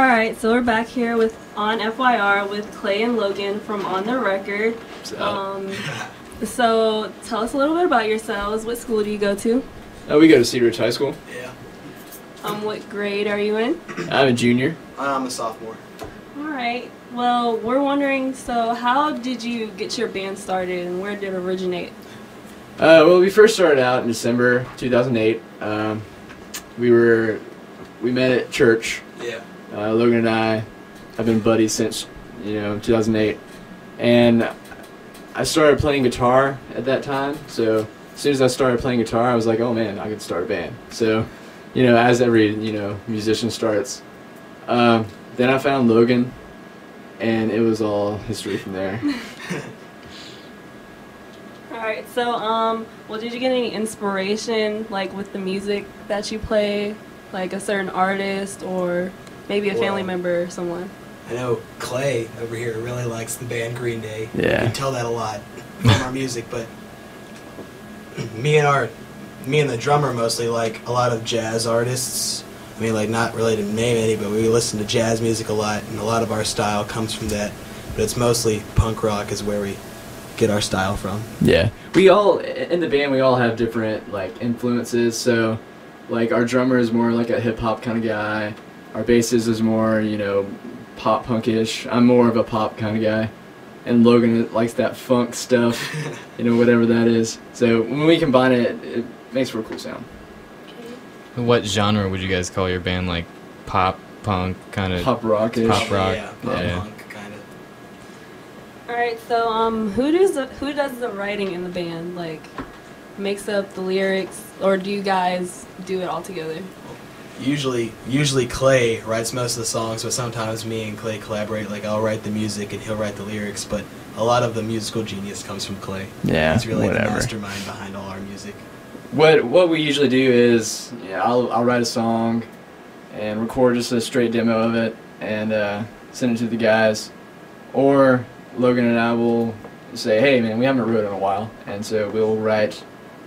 All right, so we're back here with on FYR with Clai and Logan from On the Record. Um, so tell us a little bit about yourselves. What school do you go to? Uh, we go to Cedar Ridge High School. Yeah. Um, what grade are you in? I'm a junior. I'm a sophomore. All right. Well, we're wondering. So, how did you get your band started, and where did it originate? Uh, well, we first started out in December 2008. Um, we were we met at church. Yeah. Uh, Logan and I have been buddies since you know 2008, and I started playing guitar at that time. So as soon as I started playing guitar, I was like, oh man, I could start a band. So, you know, as every you know musician starts. Um, then I found Logan, and it was all history from there. All right. So, um, well, did you get any inspiration, like with the music that you play, like a certain artist or maybe a family member or someone? I know Clai over here really likes the band Green Day. Yeah. You can tell that a lot from our music, but me and our me and the drummer mostly like a lot of jazz artists. I mean, like not really to name any, but we listen to jazz music a lot, and a lot of our style comes from that. But it's mostly punk rock is where we get our style from. Yeah. We all in the band we all have different like influences. So like our drummer is more like a hip hop kind of guy. Our bassist is more, you know, pop punkish. I'm more of a pop kind of guy. And Logan likes that funk stuff, you know, whatever that is. So when we combine it, it makes for a cool sound. What genre would you guys call your band? Like pop, punk, kind of? Pop rockish. Pop rock. Yeah, pop Yeah. punk kind of. All right. So, um, who does the, who does the writing in the band? Like, makes up the lyrics, or do you guys do it all together? Usually, usually Clai writes most of the songs, but sometimes me and Clai collaborate. Like I'll write the music and he'll write the lyrics, but a lot of the musical genius comes from Clai. Yeah, He's really the mastermind behind all our music. What what we usually do is yeah, I'll I'll write a song and record just a straight demo of it and uh, send it to the guys, or Logan and I will say, hey man, we haven't wrote in a while, and so we'll write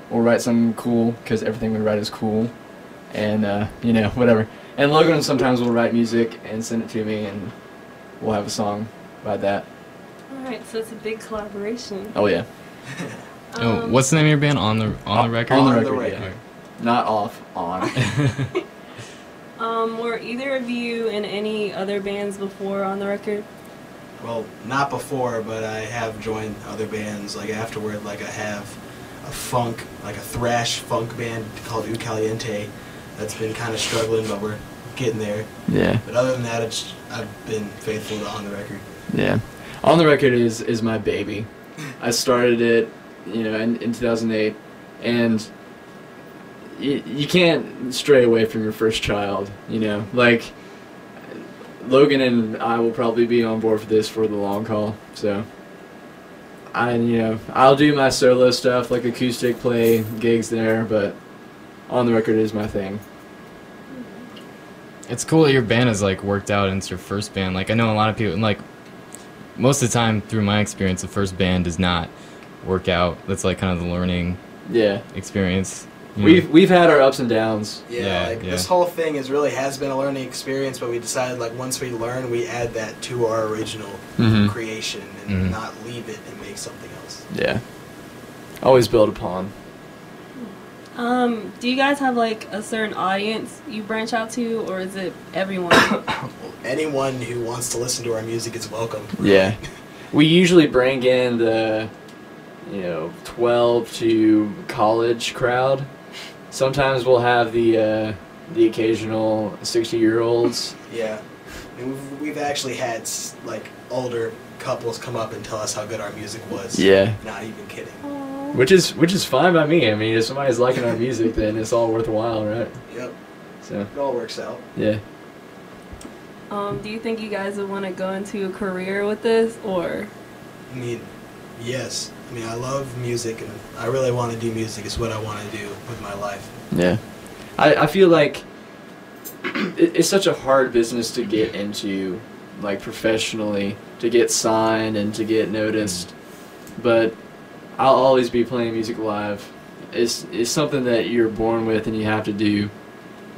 we'll write something cool because everything we write is cool, and uh, you know whatever. And Logan sometimes will write music and send it to me, and we'll have a song about that. All right. So it's a big collaboration. Oh yeah, Oh, Um, what's the name of your band? On the on the record. on the On the record, record. yeah. not off on. Um, were either of you in any other bands before on the record? Well, not before, but I have joined other bands. Like afterward, like I have a funk, like a thrash funk band called U Caliente. That's been kind of struggling, but we're getting there. yeah. But other than that, it's I've been faithful to on the record. Yeah, on the record is is my baby. I started it, you know, in, in 2008, and you, you can't stray away from your first child. You know, like Logan and I will probably be on board for this for the long haul. So. I you know I'll do my solo stuff like acoustic play gigs there, but on the record is my thing. It's cool that your band has like worked out into your first band. Like I know a lot of people, and like most of the time through my experience, the first band does not work out. That's like kind of the learning Yeah, experience. you we've we've had our ups and downs. Yeah, Yeah, like yeah. this whole thing is really has been a learning experience, but we decided like once we learn, we add that to our original Mhm. creation and Mhm. not leave it and make something else. Yeah, always build upon. Um, do you guys have like a certain audience you branch out to, or is it everyone? Well, anyone who wants to listen to our music is welcome. Yeah. We usually bring in the, you know, 12 to college crowd. Sometimes we'll have the uh, the occasional 60 year olds. Yeah, I mean, we've, we've actually had like older couples come up and tell us how good our music was. Yeah. Not even kidding. Aw. Which is which is fine by me. I mean, if somebody's liking our music, then it's all worthwhile, right? Yep, So it all works out. yeah. Um, do you think you guys would want to go into a career with this, or? I mean, yes. I mean, I love music, and I really want to do music. It's what I want to do with my life. Yeah. I, I feel like it, it's such a hard business to get into, like professionally, to get signed and to get noticed. But I'll always be playing music live. It's, it's something that you're born with and you have to do.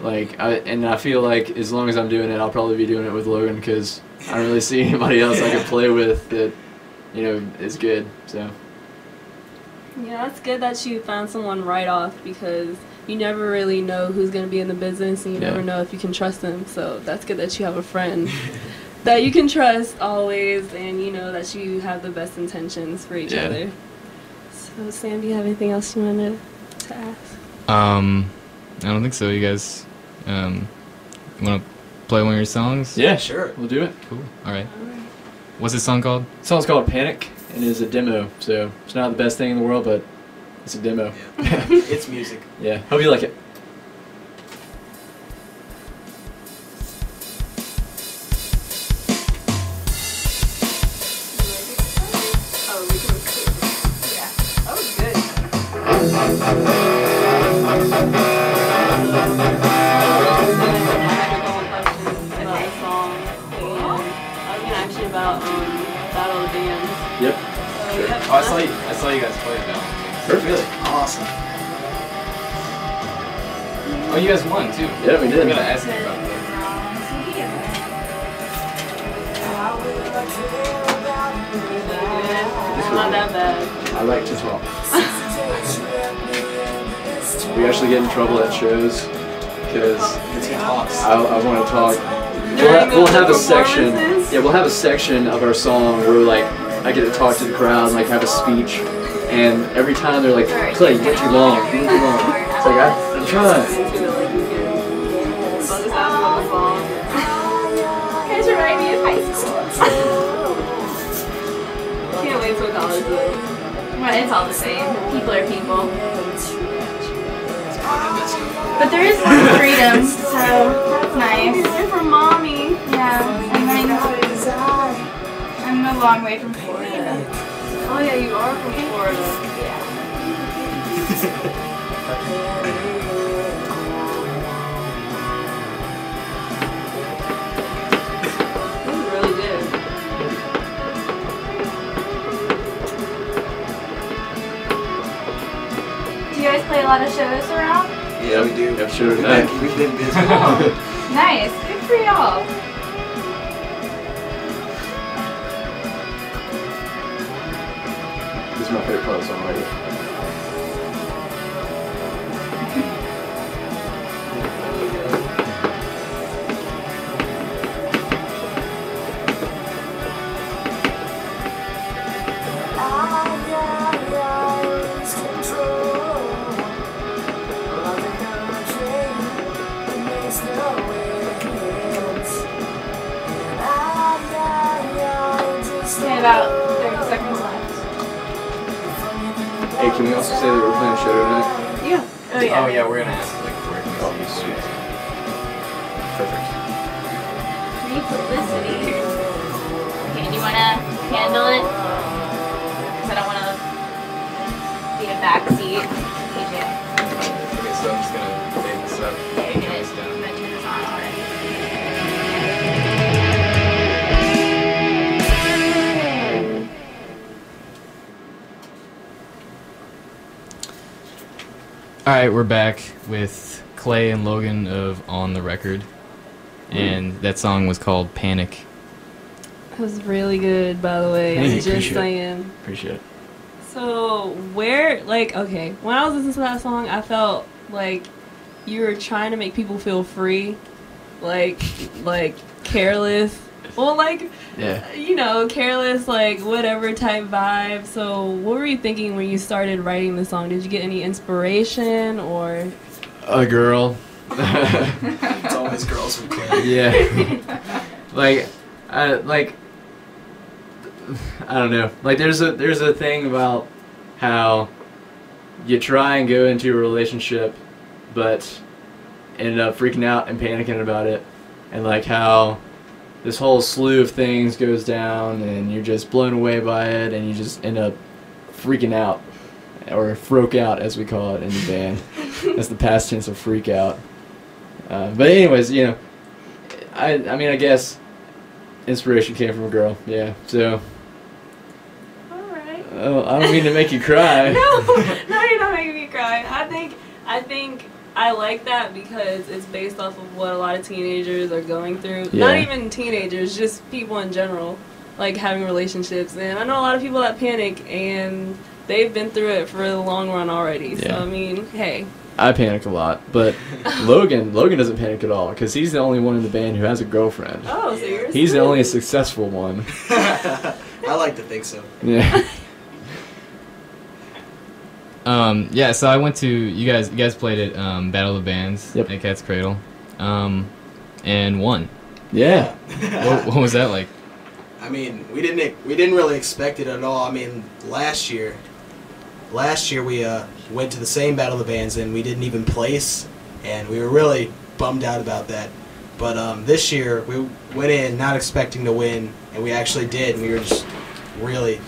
Like, I, and I feel like as long as I'm doing it, I'll probably be doing it with Logan because I don't really see anybody else I can play with that, you know, is good. So Yeah, that's good that you found someone right off because you never really know who's going to be in the business and you Yeah. never know if you can trust them. So that's good that you have a friend that you can trust always and you know that you have the best intentions for each Yeah. other. So, Sam, do you have anything else you wanted to ask? Um, I don't think so. You guys, um, want to play one of your songs? yeah, Sure. we'll do it. Cool. All right. What's this song called? The song's called Panic and is a demo, so it's not the best thing in the world, but it's a demo. Yeah. it's music. Yeah, hope you like it. About um, Battle of the Bands. Yep. So, yep, Oh, I saw you. I saw you guys play it now. Perfect. Awesome. Oh, you guys won too. Yeah, we did. I'm gonna ask you about that. It's not that bad. I like to talk. We actually get in trouble at shows because I, I want to talk. We'll, ha- we'll have a section. Yeah, we'll have a section of our song where like I get to talk to the crowd and like have a speech. And every time they're like, "Clai, you get too long. You get too long." It's like I, I'm trying. I'll just ask about the song. guys remind me of high school. Can't wait till college though. But it's all the same. People are people. But there is more freedom, so that's nice. You're from mommy. Yeah, I'm I'm a long way from Florida. Oh yeah, you are from Florida. This we do. Yep, sure. We've been, we've been busy. Nice. Good for y'all. This is my favorite part of the song right here. Okay, about 30 seconds left. Hey, can we also say that we're playing a show tonight? Yeah. Oh yeah. Oh yeah, we're gonna ask like where can Oh, we you? sweet. Perfect. Free publicity. Okay, do you want to handle it? Because I don't want to be a backseat. All right, we're back with Clai and Logan of On the Record, mm. and that song was called Panic. That was really good, by the way. Thank you, Just appreciate it. saying. Appreciate it. So where, like, okay, when I was listening to that song, I felt like you were trying to make people feel free, like, like careless. Well, like, Yeah. you know, careless, like whatever type vibe. So, what were you thinking when you started writing the song? Did you get any inspiration or? A girl. It's always girls who play. yeah. like, I like. I don't know. Like, there's a there's a thing about how you try and go into a relationship, but ended up freaking out and panicking about it, and like how this whole slew of things goes down, and you're just blown away by it, and you just end up freaking out, or froke out as we call it in the band. That's the past tense of freak out. Uh, but anyways, you know, I I mean I guess inspiration came from a girl. Yeah. So All right. oh, I don't mean to make you cry. no, no, you're not making me cry. I think, I think I like that because it's based off of what a lot of teenagers are going through. Yeah. Not even teenagers, just people in general, like having relationships. And I know a lot of people that panic, and they've been through it for the long run already. Yeah. So I mean, hey, I panic a lot, but Logan, Logan doesn't panic at all because he's the only one in the band who has a girlfriend. oh, so you're He's the only successful one. I like to think so. Yeah. Um, yeah, so I went to you guys. You guys played at um, Battle of Bands Yep. at Cat's Cradle, um, and won. Yeah. What, what was that like? I mean, we didn't we didn't really expect it at all. I mean, last year, last year we uh, went to the same Battle of Bands and we didn't even place, and we were really bummed out about that. But um, this year we went in not expecting to win, and we actually did. And we were just really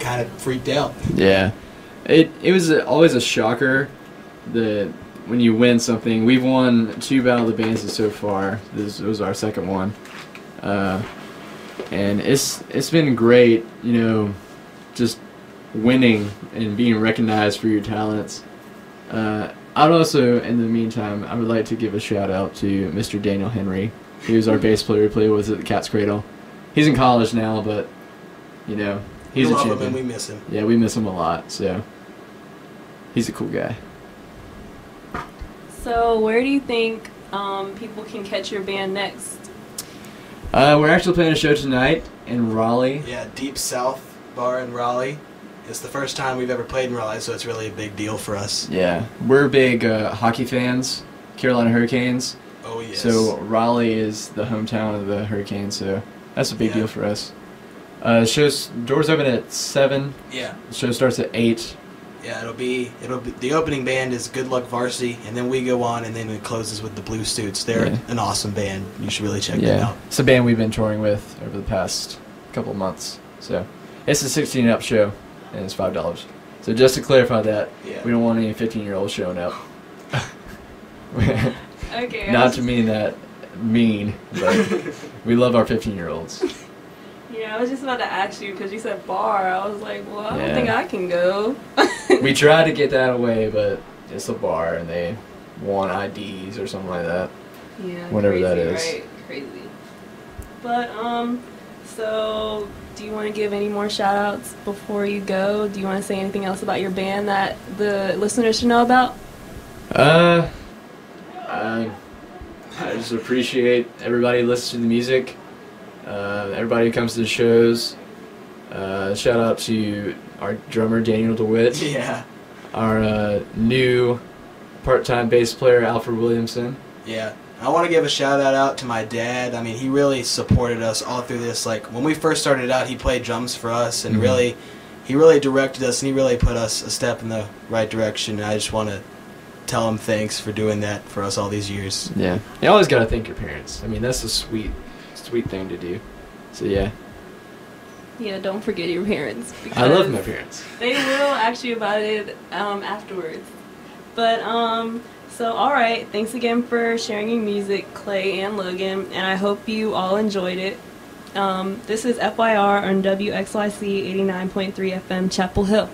kind of freaked out. Yeah. It it was always a shocker that when you win something. We've won two Battle of the Bands so far. This was our second one. Uh, and it's it's been great, you know, just winning and being recognized for your talents. Uh, I'd also, in the meantime, I would like to give a shout out to Mr. Daniel Henry. He was our bass player. He played with at the Cat's Cradle. He's in college now, but you know, he's we a love him champion. and we miss him. Yeah, we miss him a lot, so he's a cool guy. So where do you think um, people can catch your band next? Uh, we're actually playing a show tonight in Raleigh. Yeah, Deep South Bar in Raleigh. It's the first time we've ever played in Raleigh, so it's really a big deal for us. Yeah, we're big uh, hockey fans, Carolina Hurricanes. Oh yes. So Raleigh is the hometown of the Hurricanes, so that's a big Yeah. deal for us. Uh, show's doors open at seven. yeah, show starts at eight. yeah, it'll be it'll be the opening band is Good Luck Varsity, and then we go on, and then it closes with the Blue Stoots. They're Yeah. an awesome band. You should really check them Yeah, out. it's a band we've been touring with over the past couple of months. So it's a 16 up show, and it's five dollars. So just to clarify that, Yeah. we don't want any 15 year olds showing up. Okay. Not to mean that mean, but we love our 15 year olds. Yeah, I was just about to ask you because you said bar. I was like, well, I Yeah. don't think I can go. We tried to get that away, but it's a bar and they want IDs or something like that. Yeah. Whatever crazy, that is. Right, crazy. But um, so do you want to give any more shout outs before you go? Do you want to say anything else about your band that the listeners should know about? Uh, I, I just appreciate everybody listens to the music. Uh, everybody who comes to the shows. Uh, shout out to our drummer Daniel DeWitt, yeah, our uh, new part-time bass player Alfred Williamson. yeah. I want to give a shout out out to my dad. I mean, he really supported us all through this. Like when we first started out, he played drums for us, and Mhm. really, he really directed us, and he really put us a step in the right direction. And I just want to tell him thanks for doing that for us all these years. Yeah, you always gotta thank your parents. I mean, that's a sweet, sweet thing to do. So yeah, Yeah, don't forget your parents. I love my parents. They will ask you about it um, afterwards. But um, so all right, thanks again for sharing your music, Clai and Logan, and I hope you all enjoyed it. Um, this is FYR on WXYC 89.3 FM Chapel Hill.